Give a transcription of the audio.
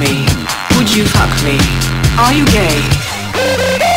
me? Would you fuck me? Are you gay?